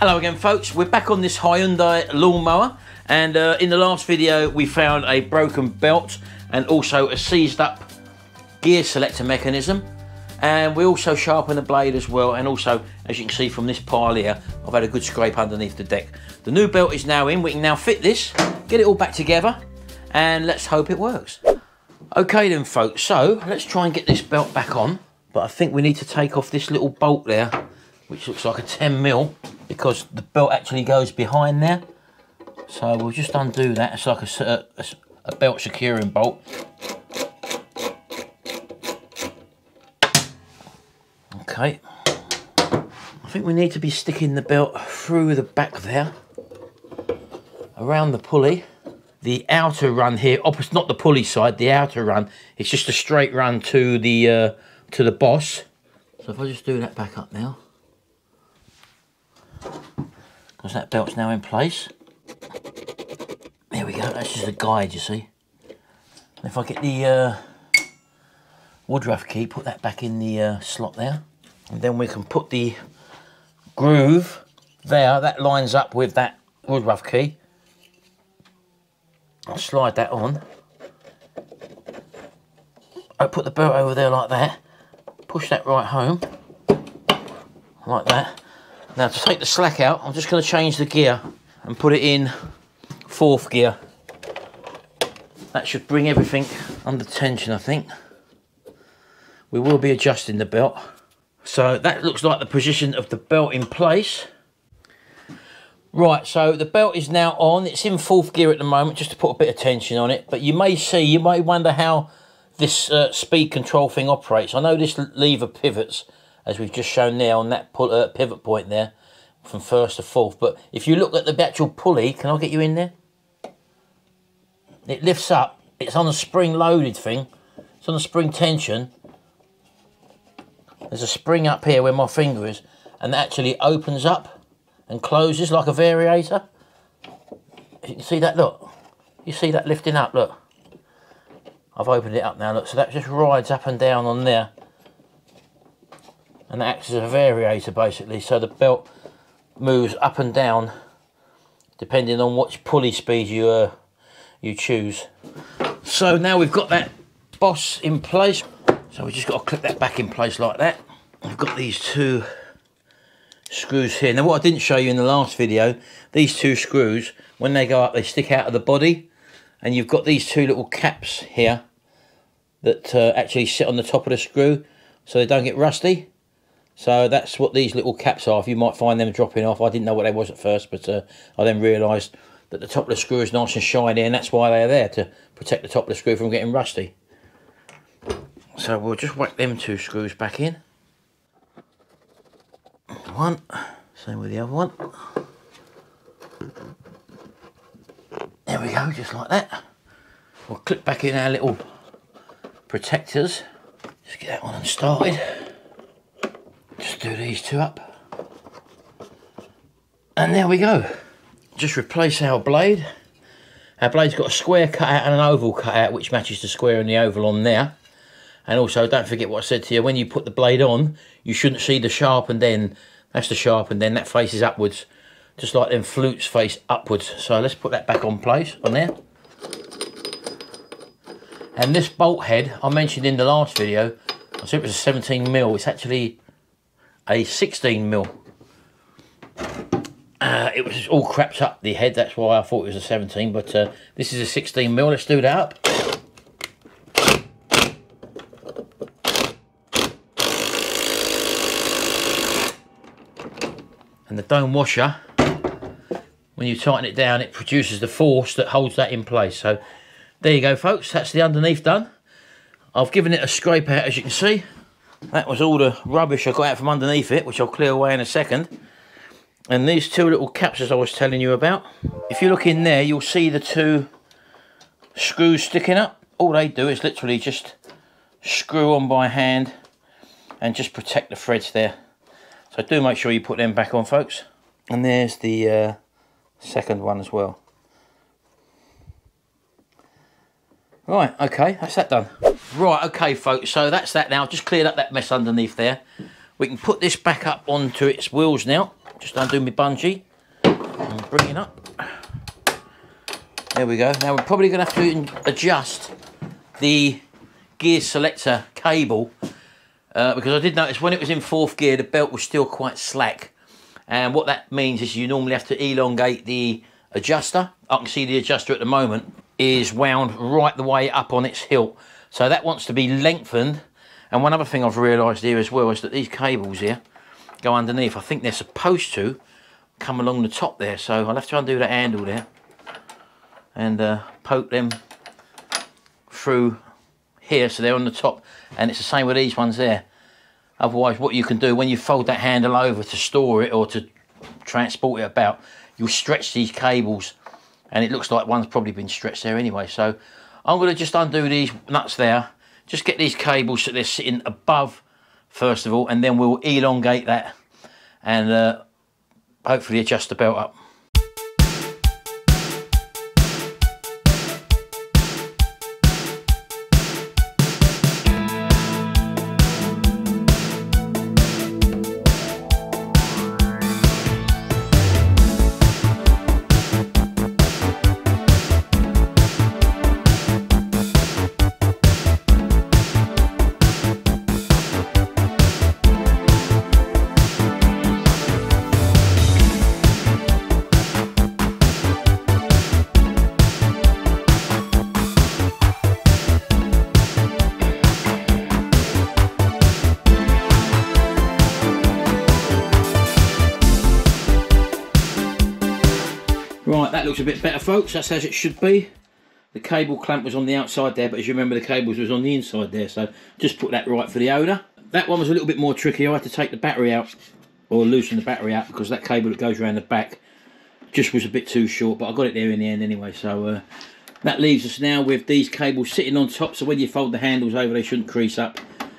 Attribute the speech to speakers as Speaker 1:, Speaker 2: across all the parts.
Speaker 1: Hello again folks, we're back on this Hyundai lawnmower and uh, in the last video we found a broken belt and also a seized up gear selector mechanism. And we also sharpened the blade as well and also as you can see from this pile here I've had a good scrape underneath the deck. The new belt is now in, we can now fit this, get it all back together and let's hope it works. Okay then folks, so let's try and get this belt back on. But I think we need to take off this little bolt there which looks like a 10 mil because the belt actually goes behind there. So we'll just undo that. It's like a, a, a belt securing bolt. Okay. I think we need to be sticking the belt through the back there, around the pulley. The outer run here, opposite, not the pulley side, the outer run, it's just a straight run to the uh, to the boss. So if I just do that back up now because that belt's now in place. There we go, that's just a guide you see. if I get the uh, Woodruff key, put that back in the uh, slot there, and then we can put the groove there, that lines up with that Woodruff key. I'll slide that on. I put the belt over there like that, push that right home, like that. Now to take the slack out, I'm just going to change the gear and put it in fourth gear. That should bring everything under tension, I think. We will be adjusting the belt. So that looks like the position of the belt in place. Right, so the belt is now on. It's in fourth gear at the moment, just to put a bit of tension on it. But you may see, you may wonder how this uh, speed control thing operates. I know this lever pivots as we've just shown there on that pull, uh, pivot point there from first to fourth. But if you look at the actual pulley, can I get you in there? It lifts up. It's on a spring loaded thing. It's on a spring tension. There's a spring up here where my finger is and that actually opens up and closes like a variator. You can see that, look. You see that lifting up, look. I've opened it up now, look. So that just rides up and down on there and acts as a variator basically. So the belt moves up and down depending on which pulley speed you uh, you choose. So now we've got that boss in place. So we just got to clip that back in place like that. I've got these two screws here. Now what I didn't show you in the last video these two screws when they go up they stick out of the body. And you've got these two little caps here that uh, actually sit on the top of the screw so they don't get rusty so that's what these little caps are. If you might find them dropping off. I didn't know what they was at first, but uh, I then realised that the top of the screw is nice and shiny and that's why they're there, to protect the top of the screw from getting rusty. So we'll just whack them two screws back in. One, same with the other one. There we go, just like that. We'll clip back in our little protectors. Just get that one started do these two up. And there we go. Just replace our blade. Our blade's got a square cut out and an oval cut out, which matches the square and the oval on there. And also, don't forget what I said to you, when you put the blade on, you shouldn't see the sharpened end. That's the sharpened end, that faces upwards. Just like them flutes face upwards. So let's put that back on place, on there. And this bolt head, I mentioned in the last video, I said it was a 17 mil. It's actually a 16 mil. Uh, it was all crapped up the head, that's why I thought it was a 17, but uh, this is a 16 mil. Let's do that up. And the dome washer, when you tighten it down, it produces the force that holds that in place. So there you go, folks. That's the underneath done. I've given it a scrape out, as you can see. That was all the rubbish I got out from underneath it, which I'll clear away in a second. And these two little caps as I was telling you about. If you look in there, you'll see the two screws sticking up. All they do is literally just screw on by hand and just protect the threads there. So do make sure you put them back on, folks. And there's the uh, second one as well. Right, okay, that's that done. Right, okay, folks, so that's that now. Just cleared up that mess underneath there. We can put this back up onto its wheels now. just undo my bungee and bring it up. There we go. Now we're probably going to have to adjust the gear selector cable uh, because I did notice when it was in fourth gear the belt was still quite slack and what that means is you normally have to elongate the adjuster. I can see the adjuster at the moment is wound right the way up on its hilt so that wants to be lengthened. And one other thing I've realised here as well is that these cables here go underneath. I think they're supposed to come along the top there. So I'll have to undo the handle there and uh, poke them through here so they're on the top. And it's the same with these ones there. Otherwise what you can do when you fold that handle over to store it or to transport it about you'll stretch these cables. And it looks like one's probably been stretched there anyway. So I'm going to just undo these nuts there. Just get these cables so they're sitting above first of all and then we'll elongate that and uh, hopefully adjust the belt up folks. That's as it should be. The cable clamp was on the outside there, but as you remember, the cables was on the inside there. So just put that right for the owner. That one was a little bit more tricky. I had to take the battery out, or loosen the battery out, because that cable that goes around the back just was a bit too short. But I got it there in the end anyway. So uh, that leaves us now with these cables sitting on top. So when you fold the handles over, they shouldn't crease up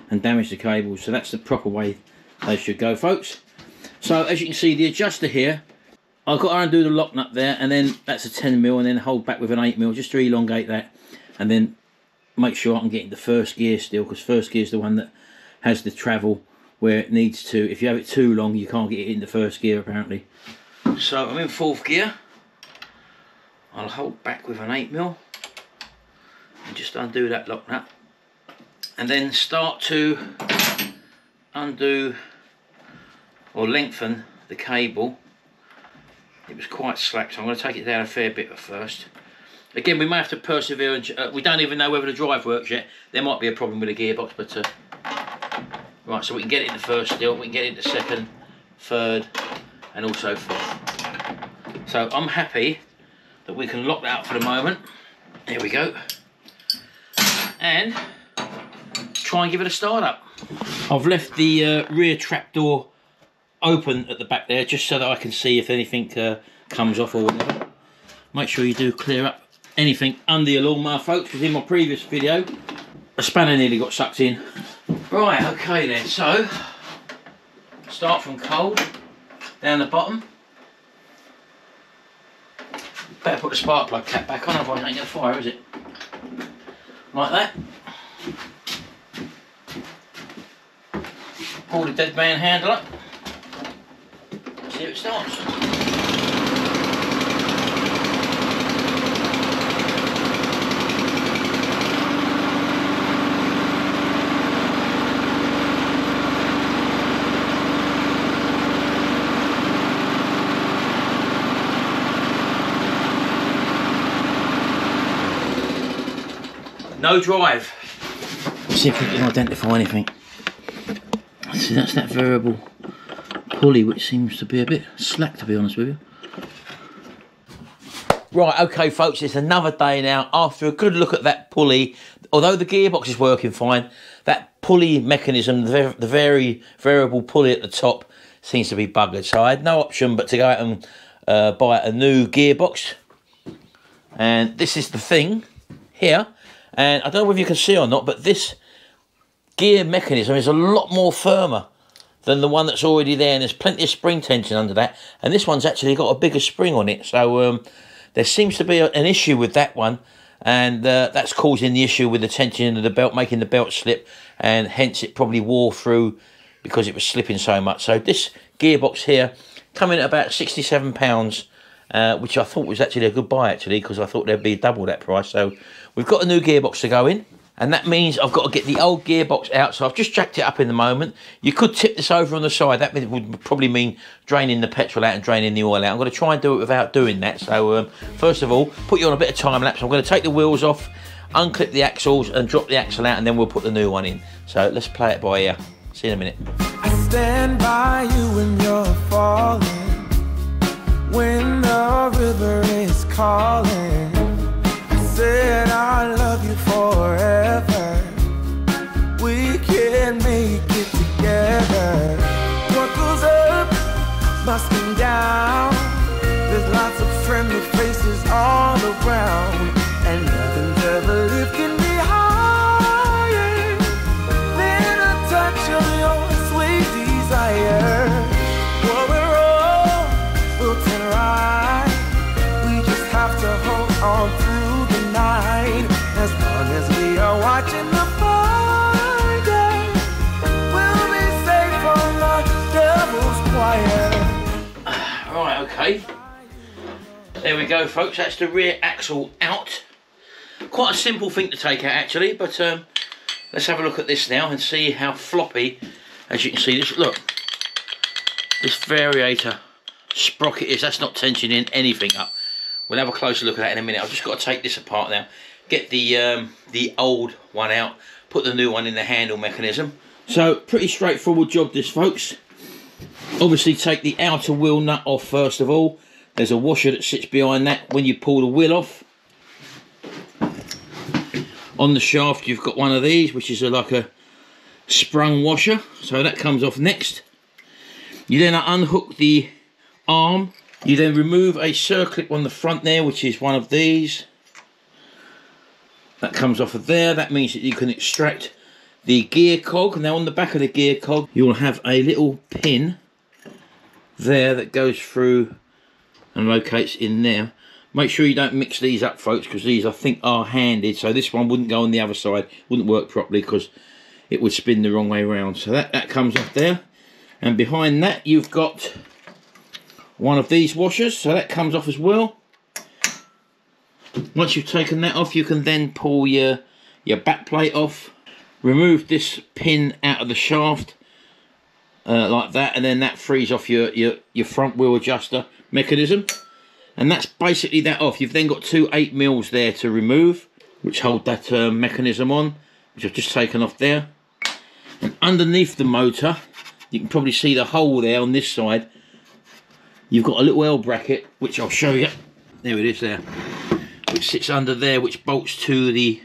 Speaker 1: and damage the cables. So that's the proper way they should go, folks. So as you can see, the adjuster here I've got to undo the lock nut there and then that's a 10 mil and then hold back with an 8 mil just to elongate that and then make sure I'm getting the first gear still because first gear is the one that has the travel where it needs to. If you have it too long you can't get it in the first gear apparently. So I'm in fourth gear. I'll hold back with an 8 mil and just undo that lock nut and then start to undo or lengthen the cable it was quite slack so I'm going to take it down a fair bit at first. Again we may have to persevere and uh, we don't even know whether the drive works yet. There might be a problem with the gearbox but uh, right so we can get it in the first still we can get it in the second third and also fourth. So I'm happy that we can lock that up for the moment. There we go. And try and give it a start up. I've left the uh, rear trapdoor open at the back there just so that I can see if anything uh, comes off or whatever. Make sure you do clear up anything under your lawnmower folks because in my previous video a spanner nearly got sucked in. Right, okay then, so start from cold down the bottom. Better put the spark plug cap back on otherwise it ain't gonna fire is it? Like that. Pull the dead man handle up see it starts. No drive. See if we can identify anything. See, that's that variable pulley which seems to be a bit slack to be honest with you. Right, okay folks, it's another day now. After a good look at that pulley, although the gearbox is working fine, that pulley mechanism, the, the very variable pulley at the top, seems to be buggered. So I had no option but to go out and uh, buy a new gearbox. And this is the thing here. And I don't know if you can see or not, but this gear mechanism is a lot more firmer than the one that's already there and there's plenty of spring tension under that and this one's actually got a bigger spring on it so um, there seems to be a, an issue with that one and uh, that's causing the issue with the tension of the belt making the belt slip and hence it probably wore through because it was slipping so much so this gearbox here coming at about £67, uh, which I thought was actually a good buy, actually, because I thought there'd be double that price. So we've got a new gearbox to go in. And that means I've got to get the old gearbox out. So I've just jacked it up in the moment. You could tip this over on the side. That would probably mean draining the petrol out and draining the oil out. I'm going to try and do it without doing that. So um, first of all, put you on a bit of time lapse. I'm going to take the wheels off, unclip the axles and drop the axle out and then we'll put the new one in. So let's play it by ear. See you in a minute.
Speaker 2: I stand by you when you're falling, when the river is calling. I said I love you forever. We can make it together. Up down. There's lots of friendly faces all around, and
Speaker 1: Right, okay. There we go, folks. That's the rear axle out. Quite a simple thing to take out, actually. But um, let's have a look at this now and see how floppy, as you can see, this look, this variator sprocket is. That's not tensioning anything up. We'll have a closer look at that in a minute. I've just got to take this apart now. Get the um, the old one out. Put the new one in the handle mechanism. So pretty straightforward job, this, folks. Obviously, take the outer wheel nut off first of all. There's a washer that sits behind that when you pull the wheel off. On the shaft, you've got one of these, which is a, like a sprung washer. So that comes off next. You then unhook the arm. You then remove a circlip on the front there, which is one of these. That comes off of there. That means that you can extract the gear cog. Now on the back of the gear cog, you'll have a little pin there that goes through and locates in there. Make sure you don't mix these up, folks, because these, I think, are handed. So this one wouldn't go on the other side, wouldn't work properly because it would spin the wrong way around. So that, that comes off there. And behind that, you've got one of these washers. So that comes off as well. Once you've taken that off, you can then pull your, your back plate off. Remove this pin out of the shaft. Uh, like that and then that frees off your, your your front wheel adjuster mechanism and that's basically that off you've then got two 8 mils there to remove which hold that uh, mechanism on which I've just taken off there and underneath the motor you can probably see the hole there on this side you've got a little L bracket which I'll show you there it is there which sits under there which bolts to the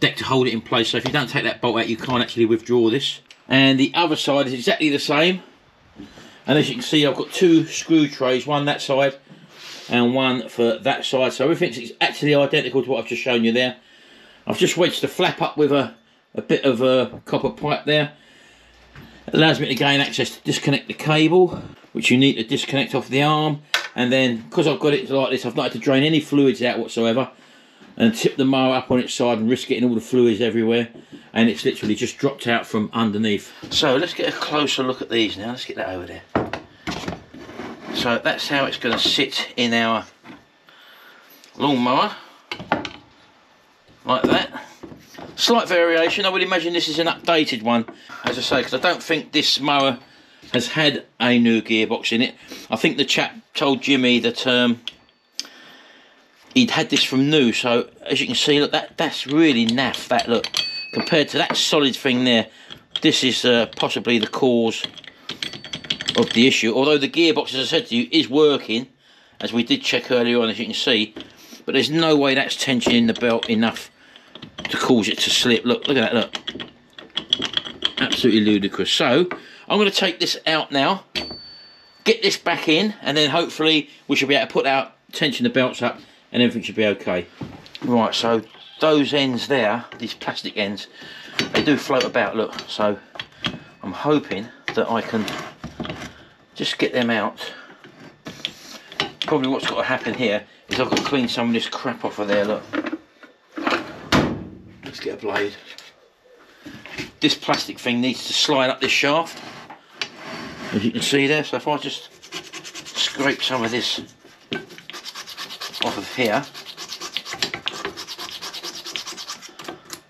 Speaker 1: deck to hold it in place. So if you don't take that bolt out you can't actually withdraw this. And the other side is exactly the same. And as you can see I've got two screw trays one that side and one for that side. So everything's actually identical to what I've just shown you there. I've just wedged the flap up with a, a bit of a copper pipe there. It allows me to gain access to disconnect the cable which you need to disconnect off the arm and then because I've got it like this I've not had to drain any fluids out whatsoever and tip the mower up on its side and risk getting all the fluids everywhere. And it's literally just dropped out from underneath. So let's get a closer look at these now. Let's get that over there. So that's how it's going to sit in our lawnmower like that. Slight variation. I would imagine this is an updated one. As I say because I don't think this mower has had a new gearbox in it. I think the chap told Jimmy that um, he'd had this from new. So as you can see look that that's really naff that look. Compared to that solid thing there this is uh, possibly the cause of the issue. Although the gearbox as I said to you is working as we did check earlier on as you can see. But there's no way that's tensioning the belt enough to cause it to slip. Look look at that look. Absolutely ludicrous. So I'm going to take this out now get this back in and then hopefully we should be able to put out tension the belts up and everything should be okay. Right, so those ends there, these plastic ends, they do float about, look. So I'm hoping that I can just get them out. Probably what's got to happen here is I've got to clean some of this crap off of there, look. Let's get a blade. This plastic thing needs to slide up this shaft, as you can see there. So if I just scrape some of this off of here.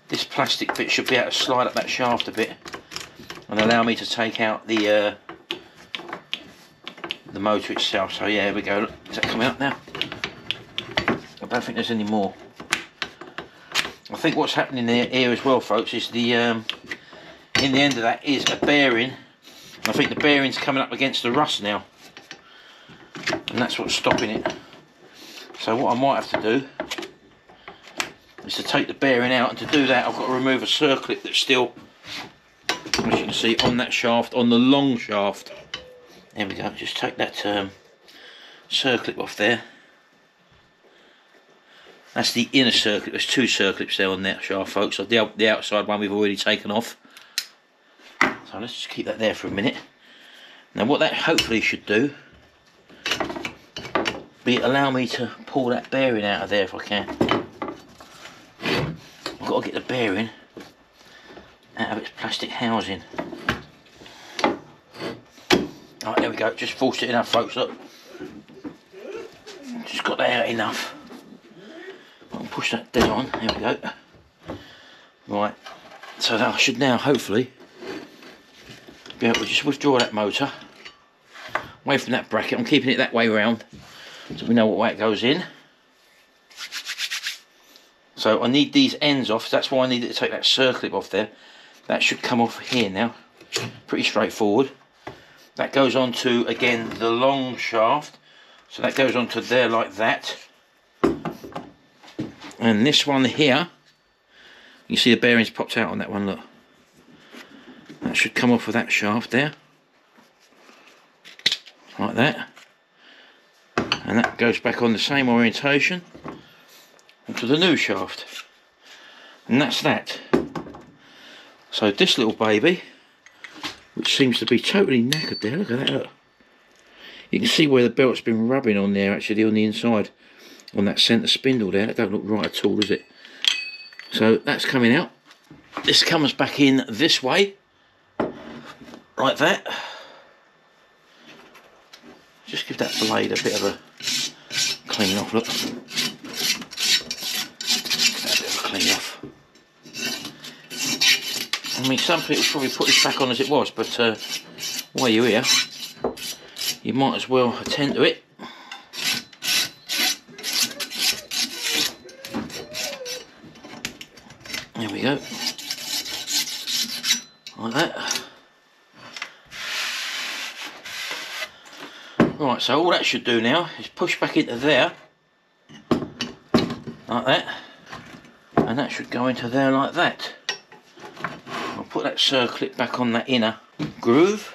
Speaker 1: This plastic bit should be able to slide up that shaft a bit and allow me to take out the uh, the motor itself. So yeah, here we go. Look, is that coming up now? I don't think there's any more. I think what's happening there, here as well, folks, is the um, in the end of that is a bearing. I think the bearing's coming up against the rust now, and that's what's stopping it. So what I might have to do is to take the bearing out, and to do that, I've got to remove a circlip that's still, as you can see, on that shaft, on the long shaft. There we go. Just take that um, circlip off there. That's the inner circlip. There's two circlips there on that shaft, folks. The, the outside one we've already taken off. So let's just keep that there for a minute. Now what that hopefully should do be allow me to pull that bearing out of there if I can. I've got to get the bearing out of its plastic housing. Right, there we go. Just forced it enough, folks. Look. Just got that out enough. I'll push that dead on. There we go. Right. So that I should now, hopefully, able to just withdraw that motor away from that bracket. I'm keeping it that way around so we know what way it goes in. So I need these ends off. That's why I needed to take that circlip off there. That should come off here now. Pretty straightforward. That goes on to, again, the long shaft. So that goes on to there like that. And this one here, you see the bearings popped out on that one, look. That should come off of that shaft there. Like that. And that goes back on the same orientation onto the new shaft. And that's that. So this little baby which seems to be totally knackered there. Look at that. Look. You can see where the belt's been rubbing on there actually on the inside on that centre spindle there. That don't look right at all, does it? So that's coming out. This comes back in this way, like that. Just give that blade a bit of a clean off, look. a bit of a clean off. I mean, some people probably put this back on as it was, but uh, while you're here, you might as well attend to it. There we go. Like that. Right, so all that should do now is push back into there, like that, and that should go into there like that I'll put that circlip back on that inner groove.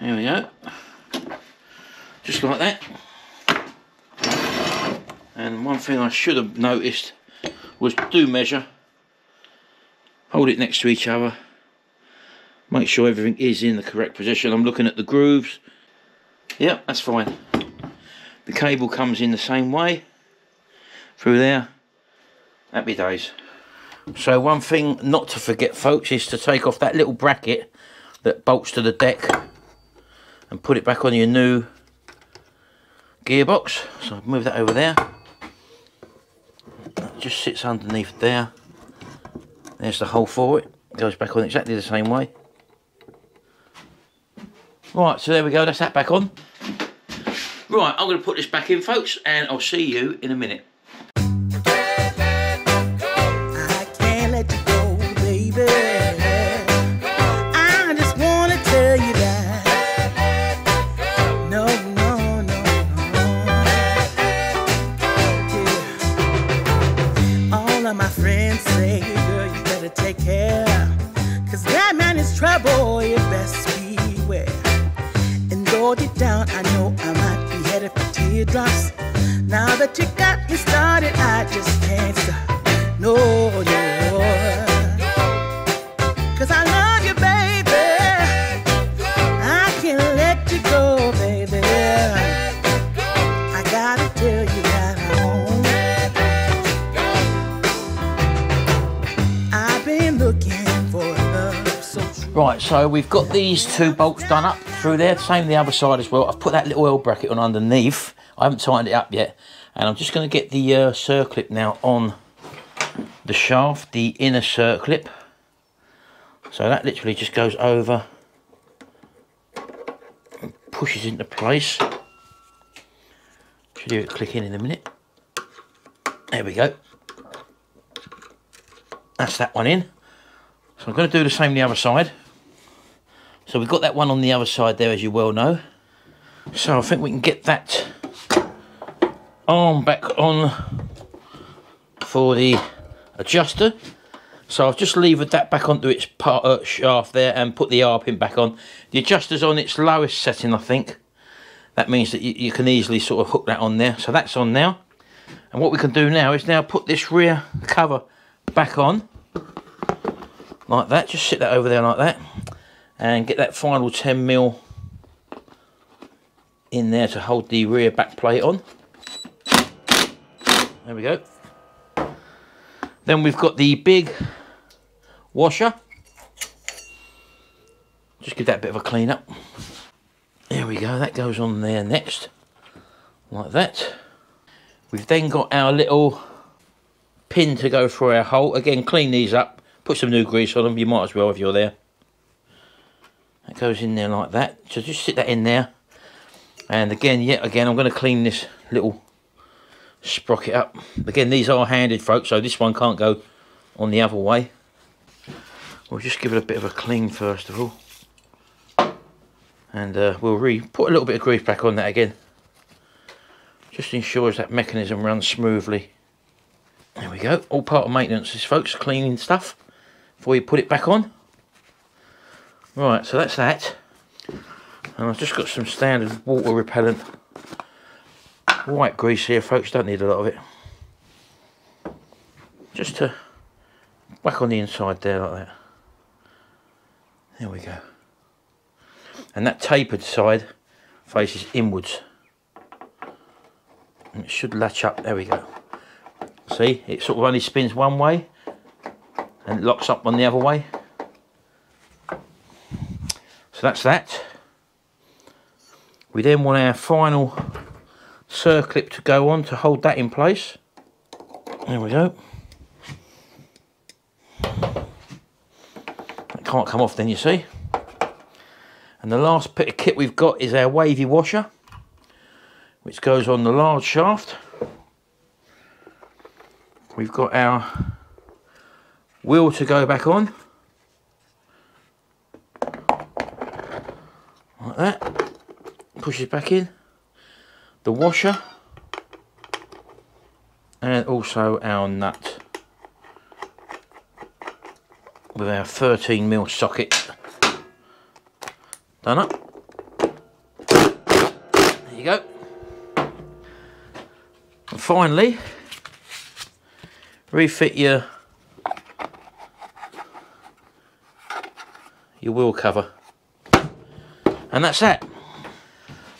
Speaker 1: There we go. Just like that. And one thing I should have noticed was do measure. Hold it next to each other. Make sure everything is in the correct position. I'm looking at the grooves. Yep, that's fine. The cable comes in the same way through there. Happy days. So one thing not to forget, folks, is to take off that little bracket that bolts to the deck and put it back on your new gearbox. So move that over there. It just sits underneath there. There's the hole for it. Goes back on exactly the same way. Right, so there we go. That's that back on. Right, I'm going to put this back in, folks, and I'll see you in a minute.
Speaker 2: So
Speaker 1: we've got these two bolts done up through there. Same the other side as well. I've put that little L bracket on underneath. I haven't tightened it up yet. And I'm just going to get the uh, circlip now on the shaft, the inner circlip. So that literally just goes over and pushes into place. Should hear it click in in a minute. There we go. That's that one in. So I'm going to do the same the other side. So we've got that one on the other side there, as you well know. So I think we can get that arm back on for the adjuster. So I've just levered that back onto its part, uh, shaft there and put the R pin back on. The adjuster's on its lowest setting, I think. That means that you, you can easily sort of hook that on there. So that's on now. And what we can do now is now put this rear cover back on. Like that. Just sit that over there like that. And get that final 10 mil in there to hold the rear back plate on. There we go. Then we've got the big washer. Just give that a bit of a clean up. There we go, that goes on there next, like that. We've then got our little pin to go through our hole. Again, clean these up, put some new grease on them, you might as well if you're there. That goes in there like that, so just sit that in there. And again, yet again, I'm going to clean this little sprocket up. Again, these are handed, folks, so this one can't go on the other way. We'll just give it a bit of a clean first of all. And uh, we'll re put a little bit of grease back on that again. Just ensures that mechanism runs smoothly. There we go. All part of maintenance is, folks, cleaning stuff before you put it back on. Right, so that's that. And I've just got some standard water repellent. White grease here folks don't need a lot of it. Just to whack on the inside there like that. There we go. And that tapered side faces inwards. And it should latch up. There we go. See it sort of only spins one way and it locks up on the other way so that's that we then want our final circlip to go on to hold that in place. There we go. That can't come off then you see. And the last bit of kit we've got is our wavy washer, which goes on the large shaft. We've got our wheel to go back on. Like that. Pushes back in. The washer. And also our nut. With our 13 mil socket. Done up. There you go. And finally refit your your wheel cover and that's that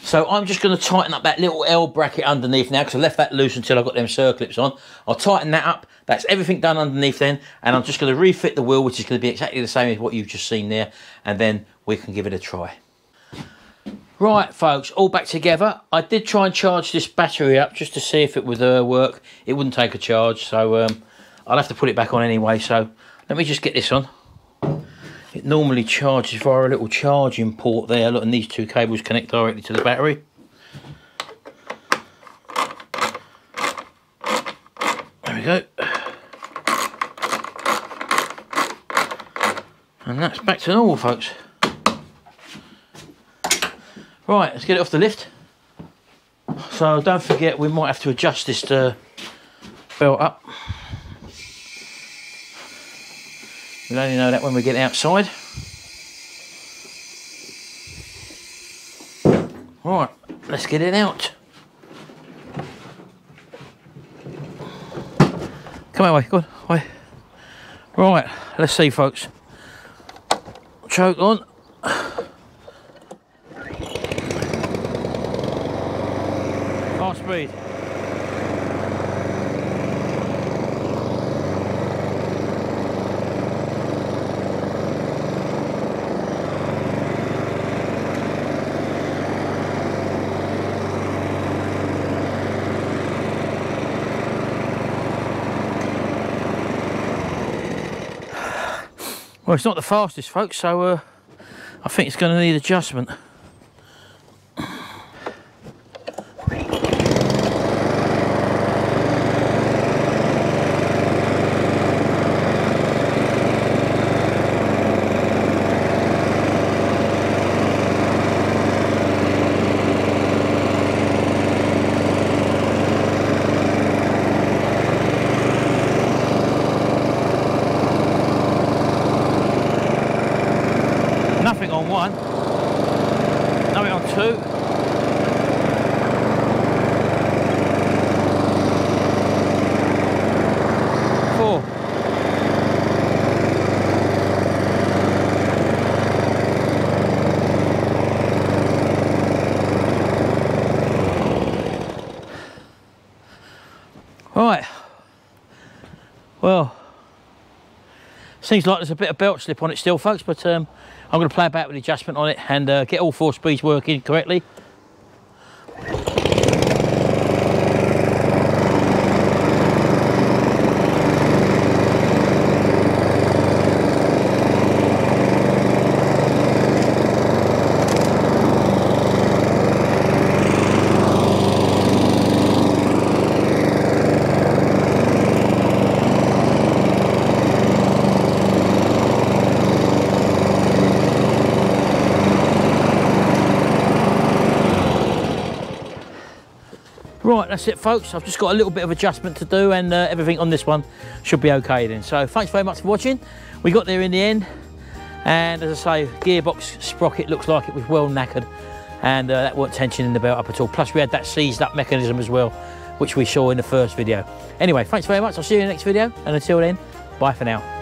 Speaker 1: so I'm just going to tighten up that little L bracket underneath now because I left that loose until I got them circlips on. I'll tighten that up. That's everything done underneath then. And I'm just going to refit the wheel, which is going to be exactly the same as what you've just seen there. And then we can give it a try. Right, folks, all back together. I did try and charge this battery up just to see if it would uh, work. It wouldn't take a charge, so um, I'll have to put it back on anyway. So let me just get this on. It normally charges via a little charging port there. Look, and these two cables connect directly to the battery. There we go. And that's back to normal, folks. Right, let's get it off the lift. So don't forget, we might have to adjust this uh, belt up. We'll only know that when we get outside. Right, let's get it out. Come away, go on, away. Right, let's see folks. Choke on. Fast speed. Well, it's not the fastest, folks, so uh, I think it's going to need adjustment. On one. Nothing on two. Four. Right. Well, Seems like there's a bit of belt slip on it still, folks, but um, I'm going to play about with the adjustment on it and uh, get all four speeds working correctly. Right, that's it, folks. I've just got a little bit of adjustment to do, and uh, everything on this one should be okay then. So, thanks very much for watching. We got there in the end, and as I say, gearbox sprocket looks like it was well knackered, and uh, that weren't tensioning the belt up at all. Plus, we had that seized up mechanism as well, which we saw in the first video. Anyway, thanks very much. I'll see you in the next video, and until then, bye for now.